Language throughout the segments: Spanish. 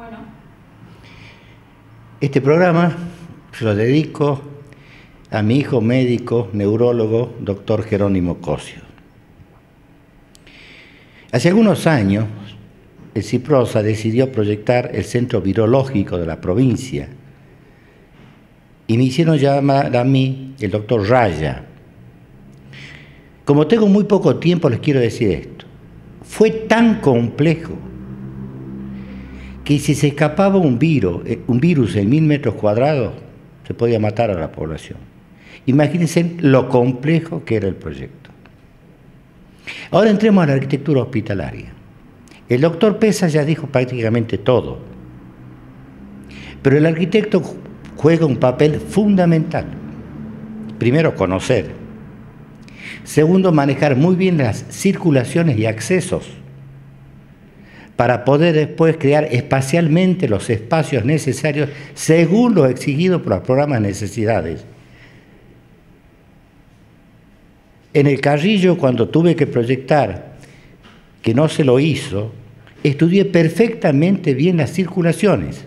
Bueno. Este programa se lo dedico a mi hijo médico, neurólogo, doctor Jerónimo Cosio. Hace algunos años, el CIPROSA decidió proyectar el centro virológico de la provincia y me hicieron llamar a mí el doctor Raya. Como tengo muy poco tiempo, les quiero decir esto. Fue tan complejo que si se escapaba un virus, eh, un virus en mil metros cuadrados, se podía matar a la población. Imagínense lo complejo que era el proyecto. Ahora entremos a la arquitectura hospitalaria. El doctor Pesa ya dijo prácticamente todo, pero el arquitecto juega un papel fundamental. Primero, conocer. Segundo, manejar muy bien las circulaciones y accesos para poder después crear espacialmente los espacios necesarios según lo exigido por los programas de necesidades. En el Carrillo, cuando tuve que proyectar, que no se lo hizo, estudié perfectamente bien las circulaciones.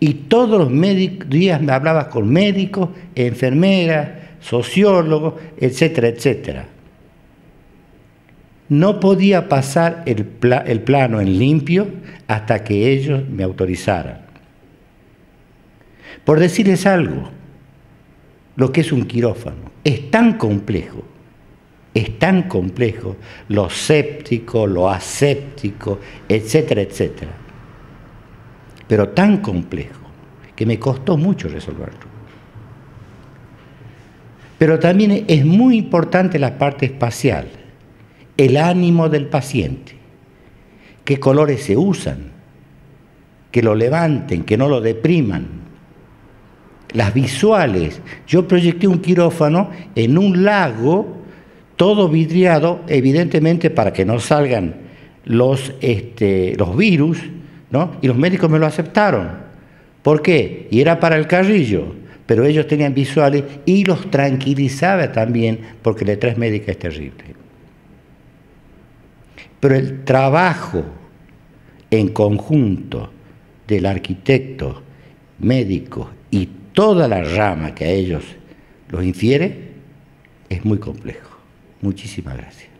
Y todos los días me hablaba con médicos, enfermeras, sociólogos, etcétera, etcétera. No podía pasar el, plano en limpio hasta que ellos me autorizaran. Por decirles algo, lo que es un quirófano es tan complejo, es tan complejo, lo séptico, lo aséptico, etcétera, etcétera, pero tan complejo que me costó mucho resolverlo. Pero también es muy importante la parte espacial el ánimo del paciente, qué colores se usan, que lo levanten, que no lo depriman. Las visuales. Yo proyecté un quirófano en un lago todo vidriado, evidentemente para que no salgan los, este, los virus, ¿no? Y los médicos me lo aceptaron. ¿Por qué? Y era para el carrillo, pero ellos tenían visuales y los tranquilizaba también porque la estrés médica es terrible. Pero el trabajo en conjunto del arquitecto, médico y toda la rama que a ellos los infiere es muy complejo. Muchísimas gracias.